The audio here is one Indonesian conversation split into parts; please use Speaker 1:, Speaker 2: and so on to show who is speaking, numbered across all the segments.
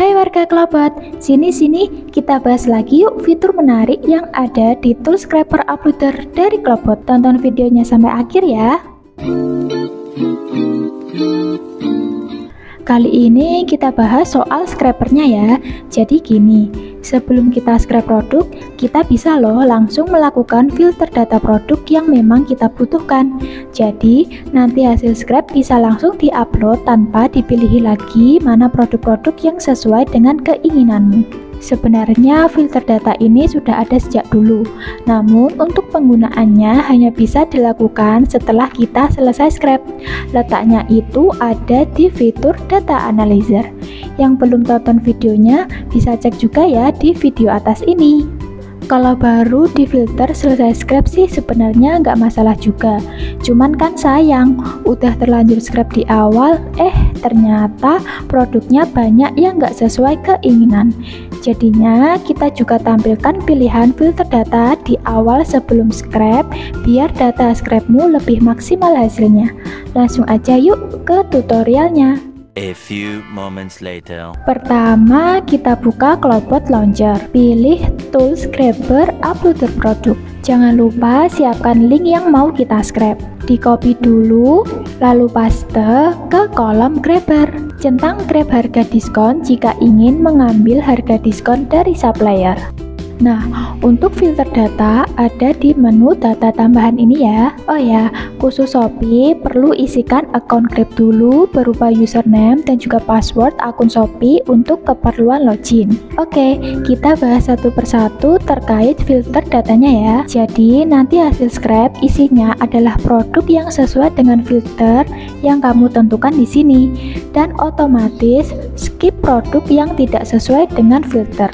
Speaker 1: Hai warga Kelabot, sini-sini kita bahas lagi yuk fitur menarik yang ada di tool scraper uploader dari Kelabot. Tonton videonya sampai akhir ya. Kali ini kita bahas soal scrapernya ya. Jadi gini, sebelum kita scrap produk, kita bisa loh langsung melakukan filter data produk yang memang kita butuhkan. Jadi, nanti hasil scrap bisa langsung diupload tanpa dipilih lagi mana produk-produk yang sesuai dengan keinginanmu. Sebenarnya filter data ini sudah ada sejak dulu, namun untuk penggunaannya hanya bisa dilakukan setelah kita selesai scrap. Letaknya itu ada di fitur data analyzer. Yang belum tonton videonya bisa cek juga ya di video atas ini. Kalau baru di filter selesai scrap sih sebenarnya nggak masalah juga. Cuman kan sayang, udah terlanjur scrap di awal, eh ternyata produknya banyak yang nggak sesuai keinginan. Jadinya kita juga tampilkan pilihan filter data di awal sebelum scrap biar data scrapmu lebih maksimal hasilnya. Langsung aja yuk ke tutorialnya.
Speaker 2: A few moments later.
Speaker 1: Pertama, kita buka Cloudbot Launcher. Pilih Tool Scraper Uploader Produk. Jangan lupa siapkan link yang mau kita scrap. Di copy dulu, lalu paste ke kolom Grabber. Centang grab harga diskon jika ingin mengambil harga diskon dari supplier. Nah, untuk filter data ada di menu data tambahan ini ya. Oh ya, khusus Shopee perlu isikan akun Grab dulu berupa username dan juga password akun Shopee untuk keperluan login. Oke, kita bahas satu persatu terkait filter datanya ya. Jadi, nanti hasil scrap isinya adalah produk yang sesuai dengan filter yang kamu tentukan di sini dan otomatis skip produk yang tidak sesuai dengan filter.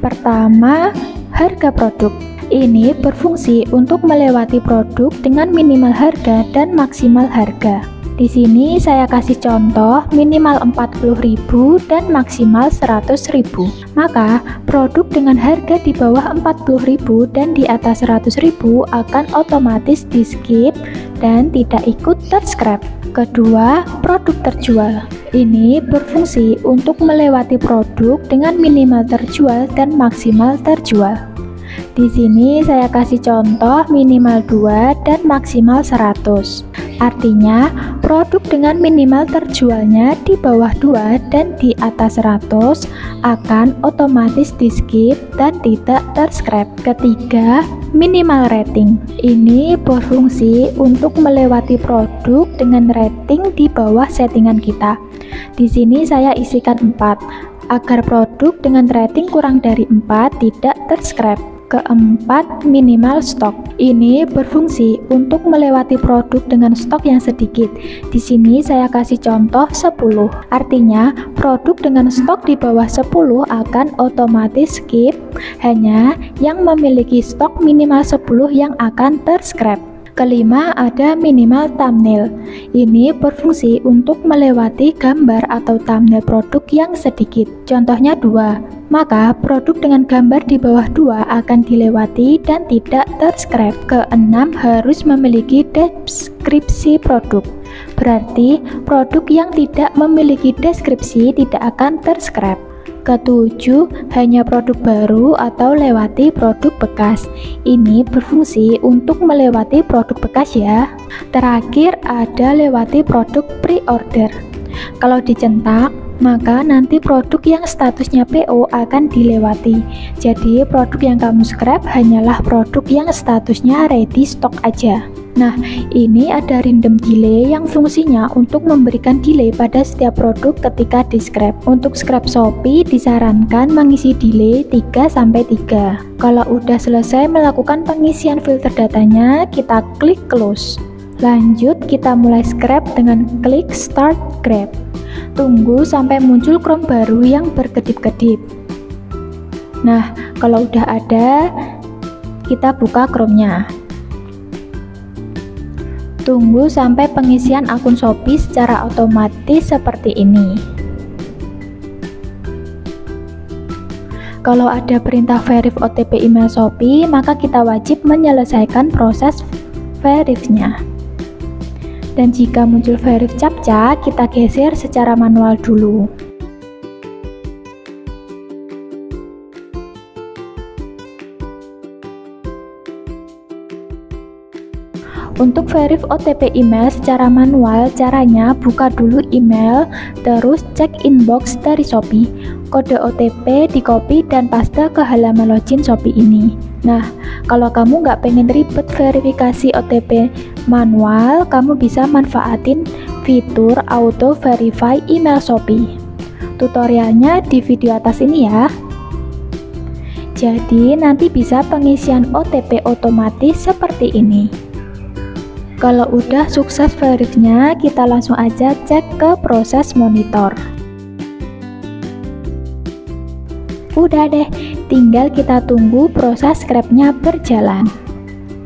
Speaker 1: Pertama, harga produk. Ini berfungsi untuk melewati produk dengan minimal harga dan maksimal harga. Di sini saya kasih contoh minimal 40.000 dan maksimal 100.000. Maka produk dengan harga di bawah 40.000 dan di atas 100.000 akan otomatis di skip dan tidak ikut terscrap. Kedua, produk terjual. Ini berfungsi untuk melewati produk dengan minimal terjual dan maksimal terjual. Di sini saya kasih contoh minimal 2 dan maksimal 100. Artinya, produk dengan minimal terjualnya di bawah 2 dan di atas 100 akan otomatis di skip dan tidak terscrap. Ketiga, minimal rating. Ini berfungsi untuk melewati produk dengan rating di bawah settingan kita. Di sini saya isikan 4 agar produk dengan rating kurang dari 4 tidak terscrap. Keempat, minimal stok. Ini berfungsi untuk melewati produk dengan stok yang sedikit. Di sini saya kasih contoh 10. Artinya, produk dengan stok di bawah 10 akan otomatis skip, hanya yang memiliki stok minimal 10 yang akan terscrap. Kelima, ada minimal thumbnail. Ini berfungsi untuk melewati gambar atau thumbnail produk yang sedikit. Contohnya dua, maka produk dengan gambar di bawah dua akan dilewati dan tidak terscrap. Keenam, harus memiliki deskripsi produk. Berarti produk yang tidak memiliki deskripsi tidak akan terscrap. Ketujuh, hanya produk baru atau lewati produk bekas. Ini berfungsi untuk melewati produk bekas ya. Terakhir ada lewati produk pre-order. Kalau dicentak, maka nanti produk yang statusnya PO akan dilewati. Jadi produk yang kamu scrap hanyalah produk yang statusnya ready stock aja. Nah, ini ada random delay yang fungsinya untuk memberikan delay pada setiap produk ketika di scrap. Untuk scrap Shopee disarankan mengisi delay 3-3. Kalau udah selesai melakukan pengisian filter datanya, kita klik close. Lanjut, kita mulai scrap dengan klik start grab. Tunggu sampai muncul Chrome baru yang berkedip-kedip. Nah, kalau udah ada, kita buka Chrome-nya. Tunggu sampai pengisian akun Shopee secara otomatis seperti ini. Kalau ada perintah verif OTP email Shopee, maka kita wajib menyelesaikan proses verifnya. Dan jika muncul verif capca, kita geser secara manual dulu. Untuk verif OTP email secara manual, caranya buka dulu email, terus cek inbox dari Shopee. Kode OTP dicopy dan paste ke halaman login Shopee ini. Nah, kalau kamu nggak pengen ribet verifikasi OTP manual, kamu bisa manfaatin fitur auto verify email Shopee. Tutorialnya di video atas ini ya. Jadi nanti bisa pengisian OTP otomatis seperti ini. Kalau udah sukses verifnya, kita langsung aja cek ke proses monitor. Udah deh, tinggal kita tunggu proses scrapnya berjalan.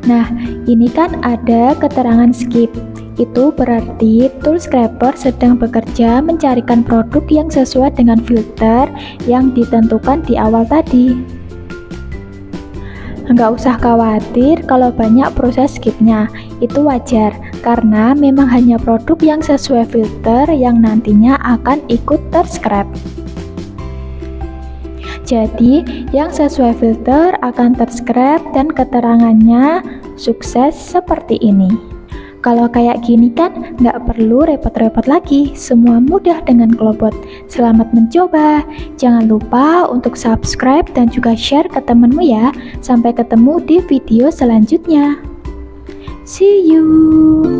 Speaker 1: Nah, ini kan ada keterangan skip. Itu berarti tool scraper sedang bekerja mencarikan produk yang sesuai dengan filter yang ditentukan di awal tadi. Nggak usah khawatir kalau banyak proses skipnya, itu wajar karena memang hanya produk yang sesuai filter yang nantinya akan ikut terscrap. Jadi, yang sesuai filter akan terscrap dan keterangannya sukses seperti ini. Kalau kayak gini kan nggak perlu repot-repot lagi, semua mudah dengan Klobot. Selamat mencoba, jangan lupa untuk subscribe dan juga share ke temenmu ya. Sampai ketemu di video selanjutnya. See you!